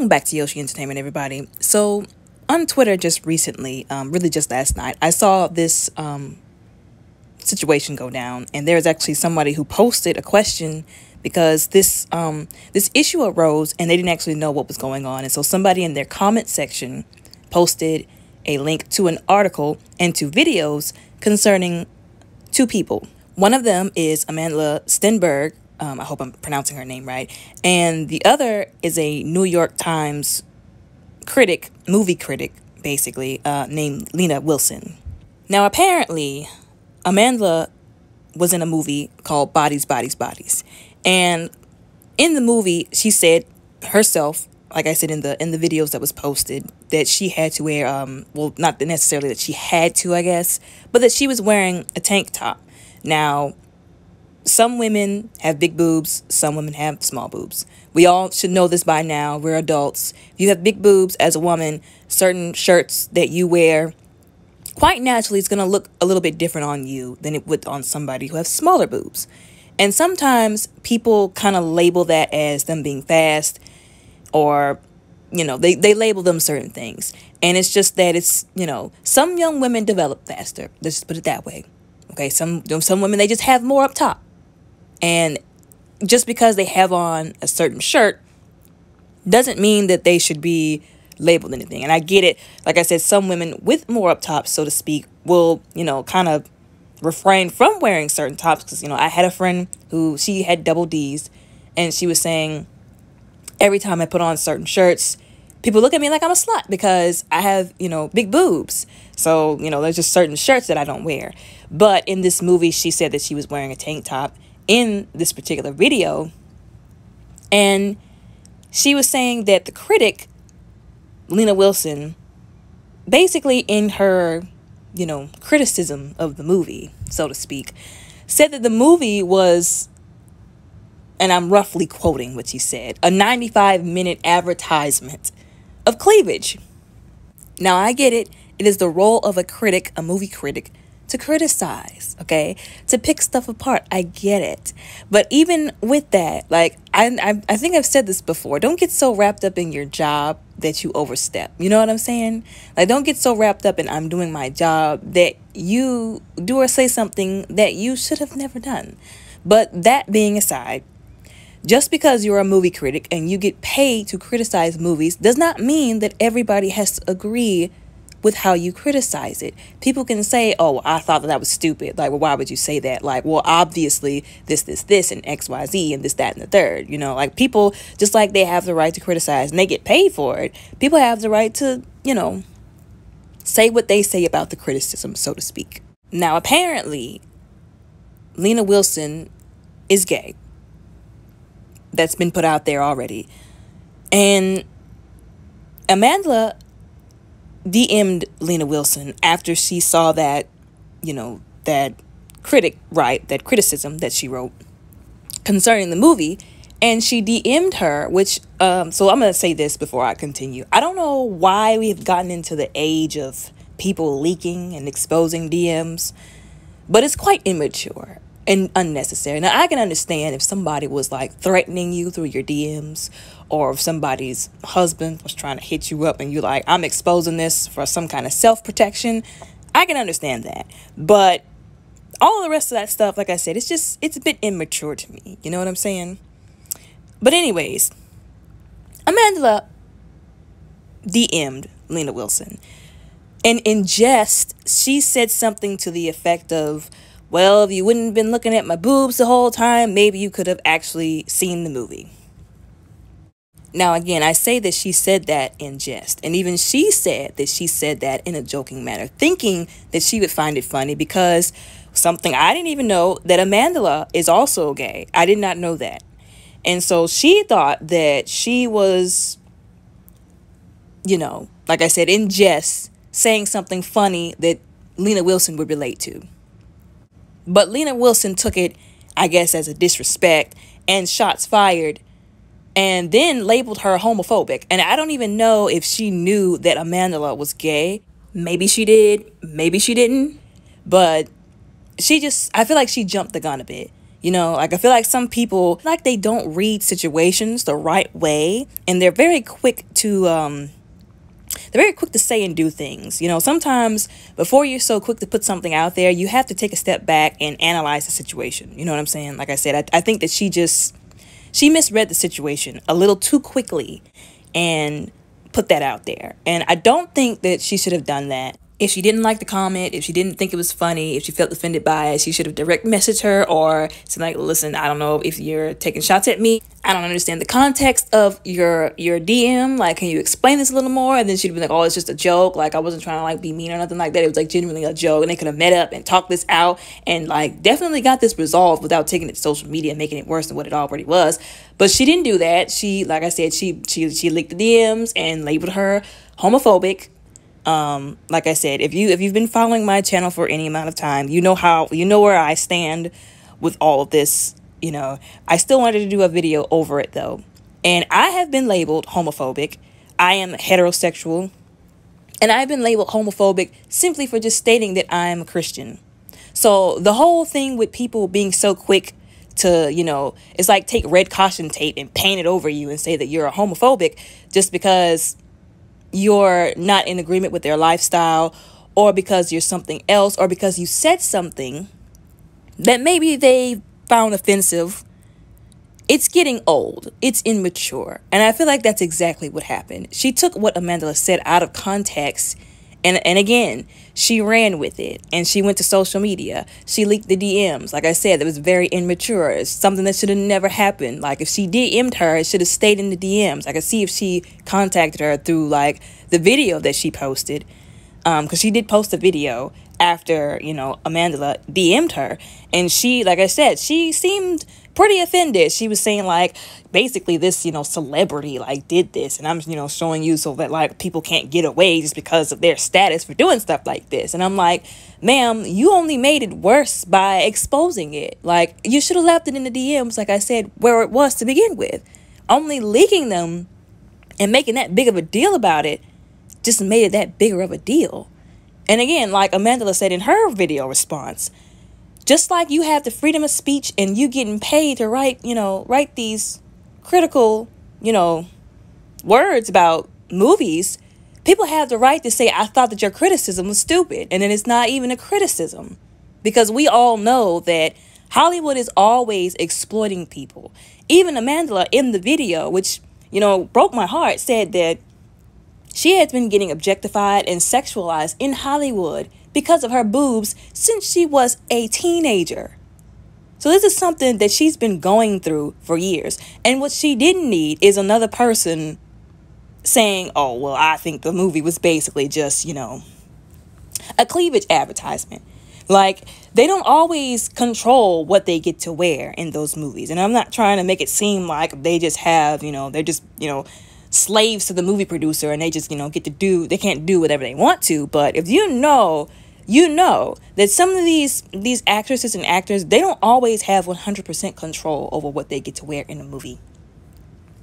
Welcome back to Yoshi Entertainment, everybody. So, on Twitter just recently, um, really just last night, I saw this um, situation go down, and there's actually somebody who posted a question because this um, this issue arose and they didn't actually know what was going on, and so somebody in their comment section posted a link to an article and to videos concerning two people. One of them is Amandla Stenberg. Um, I hope I'm pronouncing her name right. And the other is a New York Times critic, movie critic, basically, uh, named Lena Wilson. Now, apparently, Amandla was in a movie called Bodies, Bodies, Bodies. And in the movie, she said herself, like I said in the in the videos that was posted, that she had to wear um well not necessarily that she had to, I guess, but that she was wearing a tank top. Now, some women have big boobs, some women have small boobs. We all should know this by now. We're adults. If you have big boobs as a woman, certain shirts that you wear quite naturally it's going to look a little bit different on you than it would on somebody who has smaller boobs. And sometimes people kind of label that as them being fast or you know, they, they label them certain things. And it's just that it's, you know, some young women develop faster. Let's just put it that way. Okay, some some women they just have more up top. And just because they have on a certain shirt doesn't mean that they should be labeled anything. And I get it. Like I said, some women with more up tops, so to speak, will, you know, kind of refrain from wearing certain tops because, you know, I had a friend who she had double D's and she was saying every time I put on certain shirts, people look at me like I'm a slut because I have, you know, big boobs. So, you know, there's just certain shirts that I don't wear. But in this movie, she said that she was wearing a tank top in this particular video. And she was saying that the critic Lena Wilson, basically in her, you know, criticism of the movie, so to speak, said that the movie was, and I'm roughly quoting what she said, a 95 minute advertisement of cleavage. Now, I get it. It is the role of a critic, a movie critic, to criticize, okay? To pick stuff apart. I get it. But even with that, like, I, I, I think I've said this before don't get so wrapped up in your job that you overstep. You know what I'm saying? Like, don't get so wrapped up in I'm doing my job that you do or say something that you should have never done. But that being aside, just because you're a movie critic and you get paid to criticize movies does not mean that everybody has to agree with how you criticize it. People can say, oh, I thought that, that was stupid. Like, well, why would you say that? Like, well, obviously, this, this, this, and X, Y, Z, and this, that, and the third. You know, like people, just like they have the right to criticize and they get paid for it, people have the right to, you know, say what they say about the criticism, so to speak. Now, apparently, Lena Wilson is gay. That's been put out there already. And Amandla DM'd Lena Wilson after she saw that, you know, that critic write, that criticism that she wrote concerning the movie. And she DM'd her, which, um, so I'm going to say this before I continue. I don't know why we have gotten into the age of people leaking and exposing DMs, but it's quite immature and unnecessary. Now, I can understand if somebody was like threatening you through your DMs or if somebody's husband was trying to hit you up and you're like, I'm exposing this for some kind of self protection. I can understand that. But all the rest of that stuff, like I said, it's just, it's a bit immature to me. You know what I'm saying? But, anyways, Amandla DM'd Lena Wilson. And in jest, she said something to the effect of, well, if you wouldn't have been looking at my boobs the whole time, maybe you could have actually seen the movie. Now, again, I say that she said that in jest, and even she said that she said that in a joking manner, thinking that she would find it funny because something I didn't even know that Amandla is also gay. I did not know that. And so she thought that she was, you know, like I said, in jest, saying something funny that Lena Wilson would relate to. But Lena Wilson took it, I guess, as a disrespect and shots fired and then labeled her homophobic. And I don't even know if she knew that Amandla was gay. Maybe she did, maybe she didn't. But she just, I feel like she jumped the gun a bit. You know, like I feel like some people like they don't read situations the right way and they're very quick to um they're very quick to say and do things. You know, sometimes before you're so quick to put something out there, you have to take a step back and analyze the situation. You know what I'm saying? Like I said, I, I think that she just she misread the situation a little too quickly and put that out there. And I don't think that she should have done that if she didn't like the comment, if she didn't think it was funny, if she felt offended by it, she should have direct messaged her or said like, listen, I don't know if you're taking shots at me. I don't understand the context of your your DM. Like, can you explain this a little more? And then she'd be like, oh, it's just a joke. Like, I wasn't trying to like be mean or nothing like that. It was like genuinely a joke. And they could have met up and talked this out and like definitely got this resolved without taking it to social media and making it worse than what it already was. But she didn't do that. She, like I said, she she she leaked the DMs and labeled her homophobic um, like I said, if you if you've been following my channel for any amount of time, you know how you know where I stand with all of this. You know, I still wanted to do a video over it though, and I have been labeled homophobic. I am heterosexual, and I've been labeled homophobic simply for just stating that I am a Christian. So the whole thing with people being so quick to, you know, it's like take red caution tape and paint it over you and say that you're a homophobic just because you're not in agreement with their lifestyle or because you're something else or because you said something that maybe they found offensive it's getting old. It's immature. And i feel like that's exactly what happened. She took what amandla said out of context and and again she ran with it and she went to social media. She leaked the dms like i said it was very immature. It's something that should have never happened. Like if she dm'd her it should have stayed in the dms i could see if she contacted her through like the video that she posted. Um because she did post a video after you know amandla dm'd her and she like i said she seemed pretty offended. She was saying like basically this, you know, celebrity like did this and I'm, you know, showing you so that like people can't get away just because of their status for doing stuff like this. And I'm like, "Ma'am, you only made it worse by exposing it. Like you should have left it in the DMs like I said where it was to begin with. Only leaking them and making that big of a deal about it just made it that bigger of a deal. And again, like Amandla said in her video response, just like you have the freedom of speech and you getting paid to write, you know, write these critical, you know, words about movies, people have the right to say, I thought that your criticism was stupid. And then it's not even a criticism. Because we all know that Hollywood is always exploiting people. Even Amandla in the video, which, you know, broke my heart, said that she has been getting objectified and sexualized in Hollywood because of her boobs since she was a teenager. So this is something that she's been going through for years. And what she didn't need is another person saying, "Oh, well, I think the movie was basically just, you know, a cleavage advertisement." Like, they don't always control what they get to wear in those movies. And I'm not trying to make it seem like they just have, you know, they're just, you know, slaves to the movie producer and they just, you know, get to do, they can't do whatever they want to. But if you know you know that some of these these actresses and actors they don't always have 100% control over what they get to wear in a movie.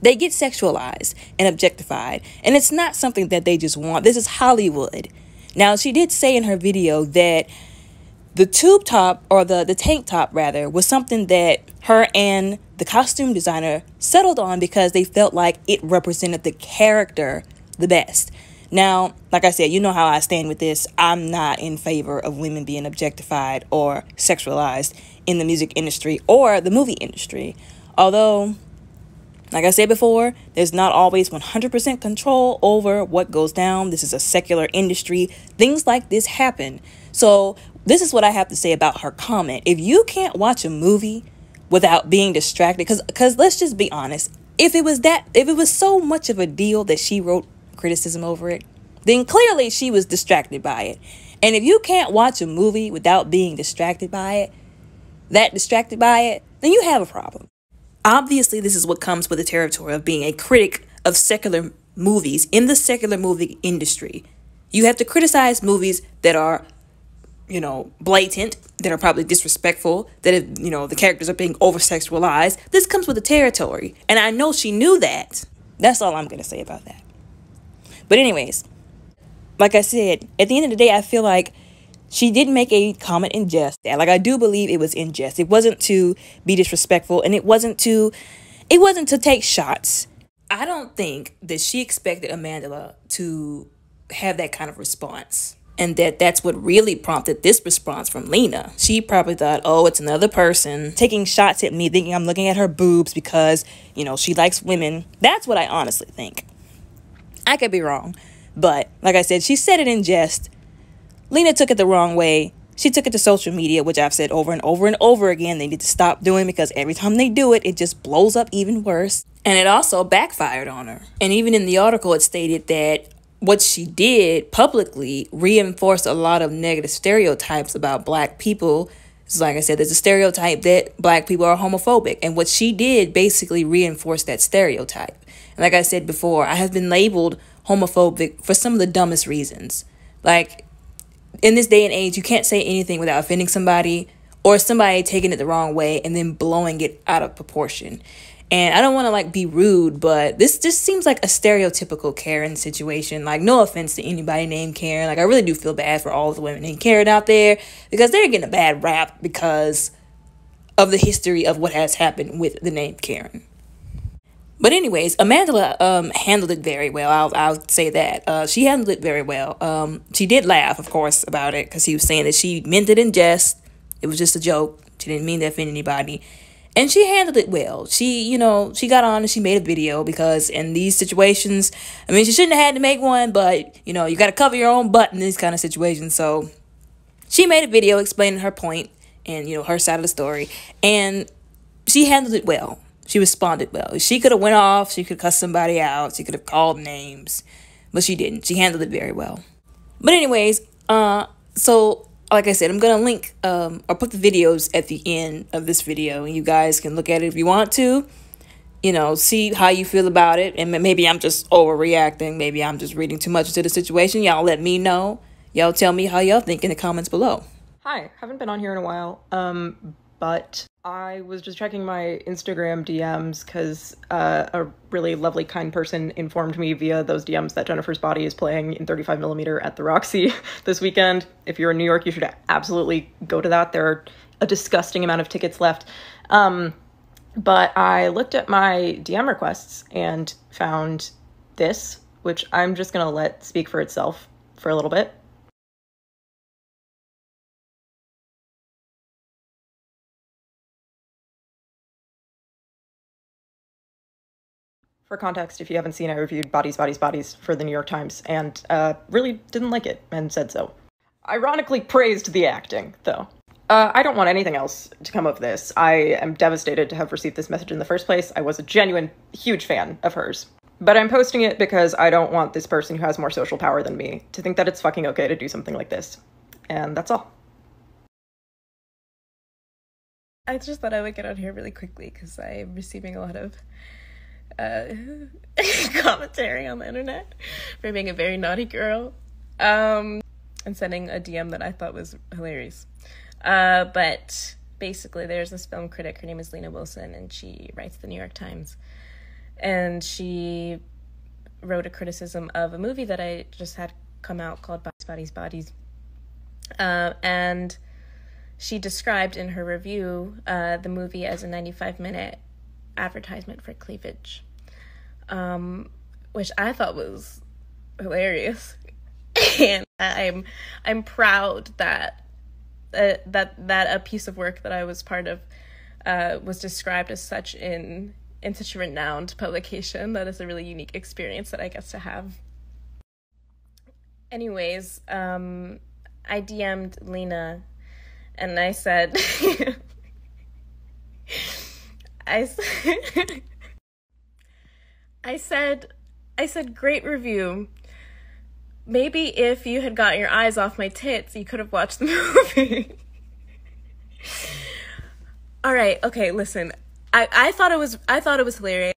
They get sexualized and objectified and it's not something that they just want. This is hollywood. Now she did say in her video that the tube top or the the tank top rather was something that her and the costume designer settled on because they felt like it represented the character the best now, like I said, you know how I stand with this. I'm not in favor of women being objectified or sexualized in the music industry or the movie industry. Although, like I said before, there's not always 100% control over what goes down. This is a secular industry. Things like this happen. So, this is what I have to say about her comment. If you can't watch a movie without being distracted, because because let's just be honest, if it was that, if it was so much of a deal that she wrote criticism over it, then clearly she was distracted by it. And if you can't watch a movie without being distracted by it, that distracted by it, then you have a problem. Obviously, this is what comes with the territory of being a critic of secular movies in the secular movie industry. You have to criticize movies that are, you know, blatant, that are probably disrespectful, that, if, you know, the characters are being over sexualized. This comes with the territory. And I know she knew that. That's all I'm going to say about that. But anyways, like I said, at the end of the day, I feel like she did make a comment in jest. Like I do believe it was in jest. It wasn't to be disrespectful and it wasn't to it wasn't to take shots. I don't think that she expected Amandla to have that kind of response. And that that's what really prompted this response from Lena. She probably thought, oh, it's another person taking shots at me, thinking I'm looking at her boobs because, you know, she likes women. That's what I honestly think. I could be wrong. But like I said, she said it in jest. Lena took it the wrong way. She took it to social media, which I've said over and over and over again they need to stop doing because every time they do it, it just blows up even worse. And it also backfired on her. And even in the article, it stated that what she did publicly reinforced a lot of negative stereotypes about black people. So like I said, there's a stereotype that black people are homophobic. And what she did basically reinforced that stereotype. And like I said before, I have been labeled homophobic for some of the dumbest reasons. Like in this day and age, you can't say anything without offending somebody or somebody taking it the wrong way and then blowing it out of proportion. And I don't want to like be rude, but this just seems like a stereotypical Karen situation. Like, no offense to anybody named Karen. Like, I really do feel bad for all the women named Karen out there because they're getting a bad rap because of the history of what has happened with the name Karen. But anyways, Amandla um, handled it very well. I'll I'll say that uh, she handled it very well. Um, she did laugh, of course, about it because he was saying that she meant it in jest. It was just a joke. She didn't mean to offend anybody, and she handled it well. She, you know, she got on and she made a video because in these situations, I mean, she shouldn't have had to make one, but you know, you got to cover your own butt in these kind of situations. So she made a video explaining her point and you know her side of the story, and she handled it well she responded well. She could have went off, she could cuss somebody out, she could have called names, but she didn't. She handled it very well. But anyways, uh so like I said, I'm gonna link um or put the videos at the end of this video and you guys can look at it if you want to. You know, see how you feel about it. And maybe I'm just overreacting. Maybe I'm just reading too much into the situation. Y'all let me know. Y'all tell me how y'all think in the comments below. Hi, haven't been on here in a while. Um, but I was just checking my Instagram DMs because uh, a really lovely, kind person informed me via those DMs that Jennifer's Body is playing in 35 millimeter at the Roxy this weekend. If you're in New York, you should absolutely go to that. There are a disgusting amount of tickets left. Um, but I looked at my DM requests and found this, which I'm just going to let speak for itself for a little bit. For context, if you haven't seen, I reviewed Bodies, Bodies, Bodies for the New York Times and uh, really didn't like it and said so. Ironically praised the acting, though. Uh, I don't want anything else to come of this. I am devastated to have received this message in the first place. I was a genuine, huge fan of hers. But I'm posting it because I don't want this person who has more social power than me to think that it's fucking okay to do something like this. And that's all. I just thought I would get on here really quickly because I'm receiving a lot of uh, commentary on the internet for being a very naughty girl um, and sending a DM that I thought was hilarious. Uh, but basically, there's this film critic. Her name is Lena Wilson, and she writes the New York Times. And she wrote a criticism of a movie that I just had come out called Bodies, Bodies, Bodies. Uh, and she described in her review uh, the movie as a 95 minute advertisement for cleavage um, which I thought was hilarious. and I'm I'm proud that uh, that that a piece of work that I was part of uh, was described as such in in such a renowned publication. That is a really unique experience that I get to have. Anyways, um, I DM'd Lena, and I said, I. I said, I said, great review. Maybe if you had gotten your eyes off my tits, you could have watched the movie. All right, okay, listen. I, I thought it was I thought it was hilarious.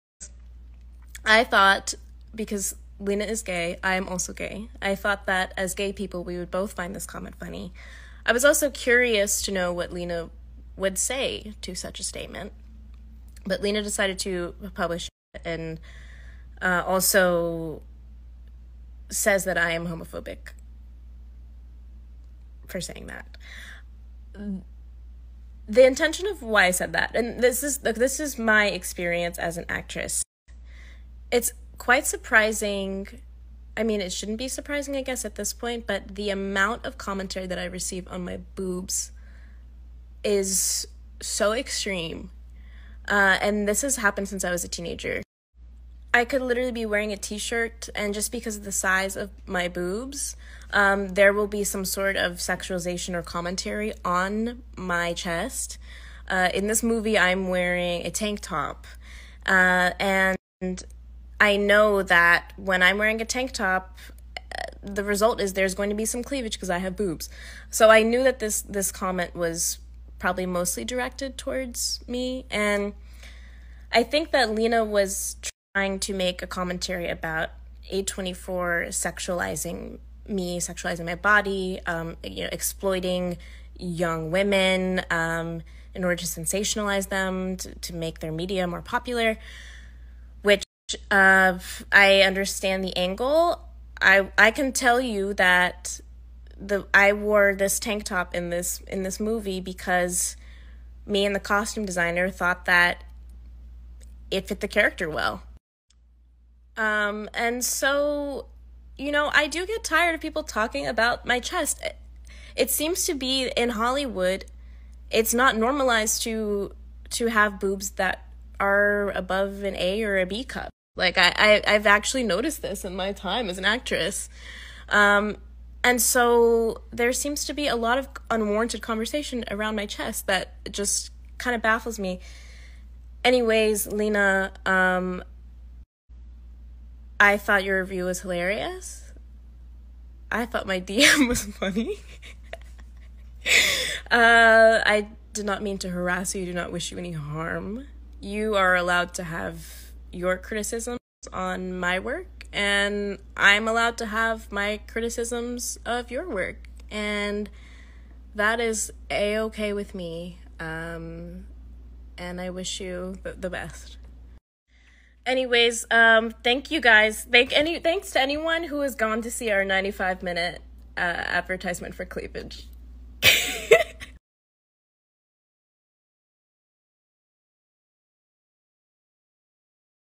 I thought because Lena is gay, I am also gay. I thought that as gay people we would both find this comment funny. I was also curious to know what Lena would say to such a statement. But Lena decided to publish it and uh, also says that I am homophobic for saying that. The intention of why I said that, and this is look, this is my experience as an actress. It's quite surprising. I mean, it shouldn't be surprising, I guess, at this point, but the amount of commentary that I receive on my boobs is so extreme. Uh, and this has happened since I was a teenager. I could literally be wearing a t shirt, and just because of the size of my boobs, um, there will be some sort of sexualization or commentary on my chest. Uh, in this movie, I'm wearing a tank top. Uh, and I know that when I'm wearing a tank top, uh, the result is there's going to be some cleavage because I have boobs. So I knew that this this comment was probably mostly directed towards me and I think that Lena was trying to make a commentary about A24 sexualizing me, sexualizing my body, um, you know, exploiting young women um, in order to sensationalize them, to, to make their media more popular, which uh, I understand the angle. I I can tell you that the I wore this tank top in this in this movie because me and the costume designer thought that it fit the character well. Um, and so, you know, I do get tired of people talking about my chest. It seems to be in Hollywood, it's not normalized to to have boobs that are above an A or a B cup. Like I, I I've actually noticed this in my time as an actress. Um, and so there seems to be a lot of unwarranted conversation around my chest that just kind of baffles me. Anyways, Lena, um, I thought your review was hilarious. I thought my DM was funny. uh, I did not mean to harass you, do not wish you any harm. You are allowed to have your criticisms on my work, and I'm allowed to have my criticisms of your work. And that is a okay with me. Um, and I wish you the, best anyways, um, thank you guys. Thank any thanks to anyone who has gone to see our 95 minute uh, advertisement for cleavage.